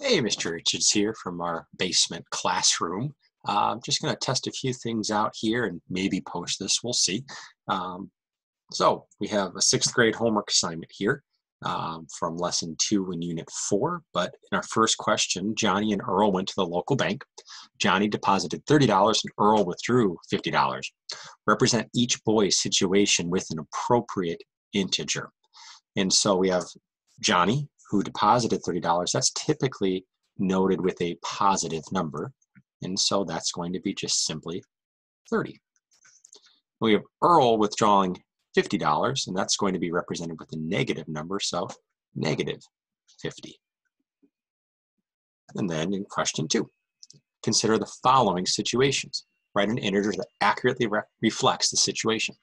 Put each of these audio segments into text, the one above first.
Hey, Mr. Richards here from our basement classroom. Uh, I'm just going to test a few things out here and maybe post this. We'll see. Um, so we have a sixth grade homework assignment here um, from lesson two in unit four. But in our first question, Johnny and Earl went to the local bank. Johnny deposited $30 and Earl withdrew $50. Represent each boy's situation with an appropriate integer. And so we have Johnny who deposited $30, that's typically noted with a positive number. And so that's going to be just simply 30. We have Earl withdrawing $50, and that's going to be represented with a negative number, so negative 50. And then in question two, consider the following situations. Write an integer that accurately re reflects the situation.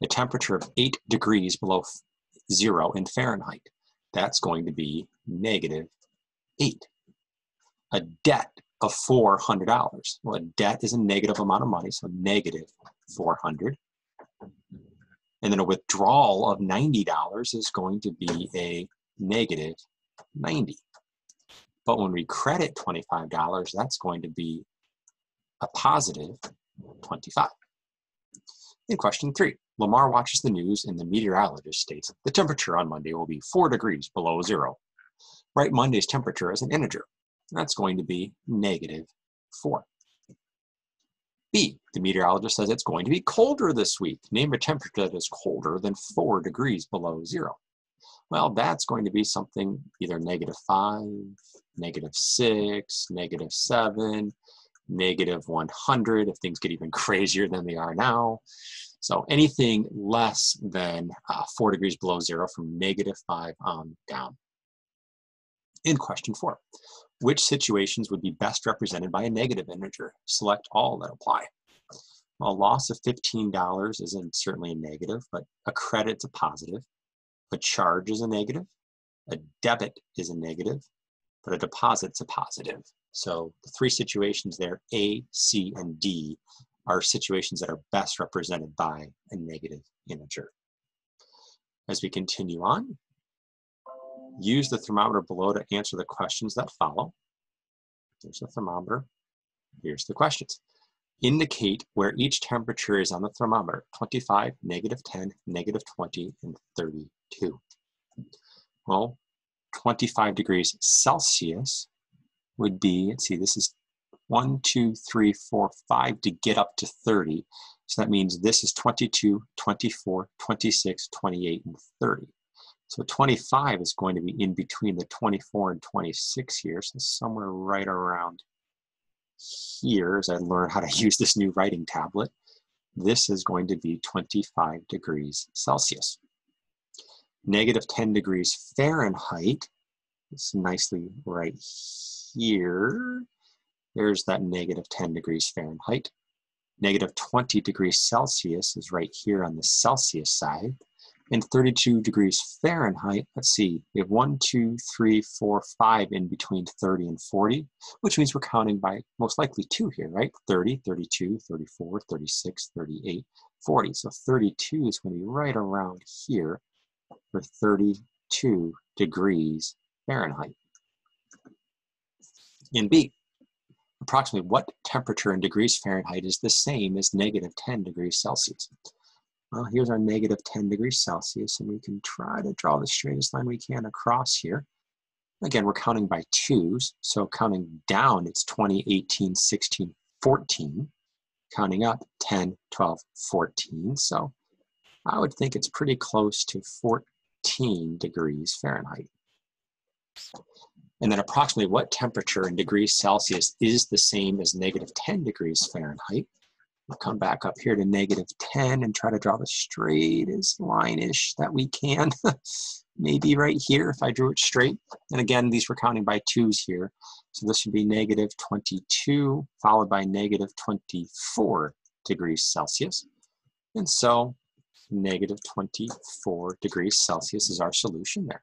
The temperature of 8 degrees below zero in Fahrenheit that's going to be negative 8. A debt of $400. Well, a debt is a negative amount of money, so negative 400. And then a withdrawal of $90 is going to be a negative 90. But when we credit $25, that's going to be a positive 25. In question three, Lamar watches the news and the meteorologist states the temperature on Monday will be 4 degrees below zero. Write Monday's temperature as an integer. That's going to be negative 4. B, the meteorologist says it's going to be colder this week. Name a temperature that is colder than 4 degrees below zero. Well, that's going to be something either negative 5, negative 6, negative 7, negative 100 if things get even crazier than they are now. So anything less than uh, 4 degrees below zero from negative 5 on down. In question 4, which situations would be best represented by a negative integer? Select all that apply. A loss of $15 isn't certainly a negative, but a credit's a positive. A charge is a negative. A debit is a negative, but a deposit's a positive. So the three situations there, A, C, and D, are situations that are best represented by a negative integer. As we continue on, use the thermometer below to answer the questions that follow. There's the thermometer. Here's the questions. Indicate where each temperature is on the thermometer, 25, negative 10, negative 20, and 32. Well, 25 degrees Celsius would be, let's see, this is one, two, three, four, five to get up to 30. So that means this is 22, 24, 26, 28, and 30. So 25 is going to be in between the 24 and 26 here, so somewhere right around here as I learn how to use this new writing tablet. This is going to be 25 degrees Celsius. Negative 10 degrees Fahrenheit, it's nicely right here, there's that negative 10 degrees Fahrenheit. Negative 20 degrees Celsius is right here on the Celsius side. And 32 degrees Fahrenheit, let's see, we have one, two, three, four, five in between 30 and 40, which means we're counting by most likely two here, right? 30, 32, 34, 36, 38, 40. So 32 is going to be right around here for 32 degrees Fahrenheit. In B, approximately what temperature in degrees Fahrenheit is the same as negative 10 degrees Celsius? Well, here's our negative 10 degrees Celsius, and we can try to draw the straightest line we can across here. Again, we're counting by twos, so counting down, it's 20, 18, 16, 14. Counting up, 10, 12, 14. So I would think it's pretty close to 14 degrees Fahrenheit. And then approximately what temperature in degrees Celsius is the same as negative 10 degrees Fahrenheit. We'll come back up here to negative 10 and try to draw the straightest line-ish that we can. Maybe right here if I drew it straight. And again, these were counting by twos here. So this would be negative 22 followed by negative 24 degrees Celsius. And so negative 24 degrees Celsius is our solution there.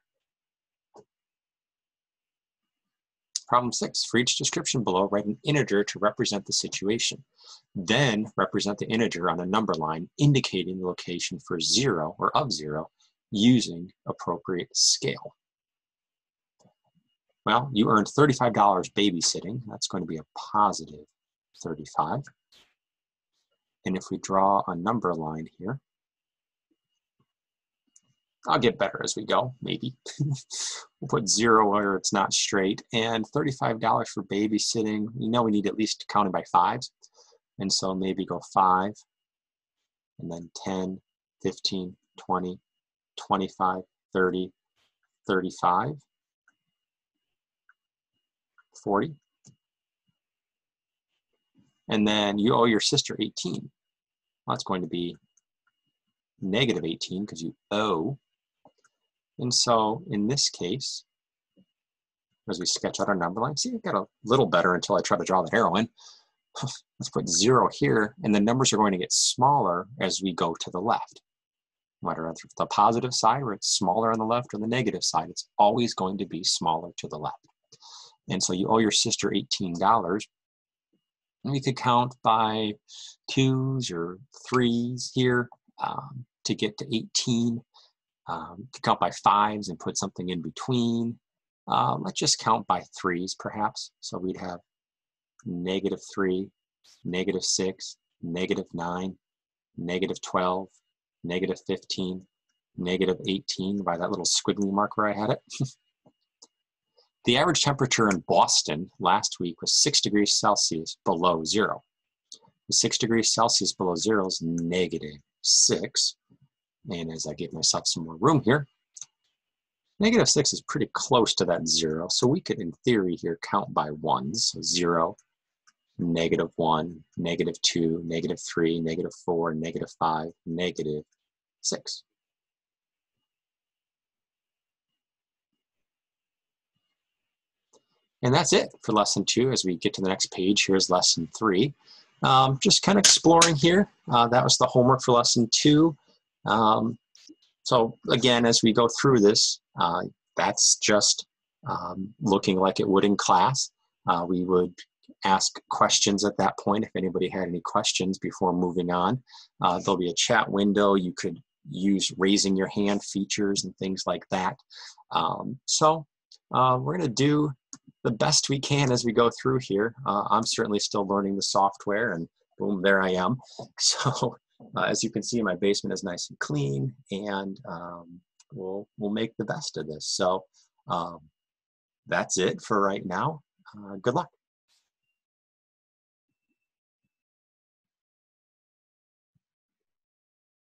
Problem six, for each description below, write an integer to represent the situation. Then represent the integer on a number line indicating the location for zero or of zero using appropriate scale. Well, you earned $35 babysitting. That's going to be a positive 35. And if we draw a number line here, I'll get better as we go, maybe. we'll put zero where it's not straight. And $35 for babysitting, you know we need at least counting by fives. And so maybe go five, and then 10, 15, 20, 25, 30, 35, 40. And then you owe your sister 18. Well, that's going to be negative 18 because you owe. And so in this case, as we sketch out our number line, see, it got a little better until I try to draw the arrow in. Let's put zero here, and the numbers are going to get smaller as we go to the left. Whether it's the positive side or it's smaller on the left or the negative side, it's always going to be smaller to the left. And so you owe your sister $18. And we could count by twos or threes here um, to get to 18. Um, count by fives and put something in between. Uh, let's just count by threes, perhaps. So we'd have negative 3, negative 6, negative 9, negative 12, negative 15, negative 18 by that little squiggly mark where I had it. the average temperature in Boston last week was 6 degrees Celsius below zero. 6 degrees Celsius below zero is negative 6. And as I give myself some more room here, negative 6 is pretty close to that zero. So we could, in theory, here count by ones. So 0, negative 1, negative 2, negative 3, negative 4, negative 5, negative 6. And that's it for lesson two. As we get to the next page, here's lesson three. Um, just kind of exploring here. Uh, that was the homework for lesson two. Um, so again, as we go through this, uh, that's just um, looking like it would in class. Uh, we would ask questions at that point if anybody had any questions before moving on. Uh, there'll be a chat window. You could use raising your hand features and things like that. Um, so uh, we're going to do the best we can as we go through here. Uh, I'm certainly still learning the software, and boom, there I am. So uh, as you can see, my basement is nice and clean, and um, we'll we'll make the best of this. So um, that's it for right now. Uh, good luck.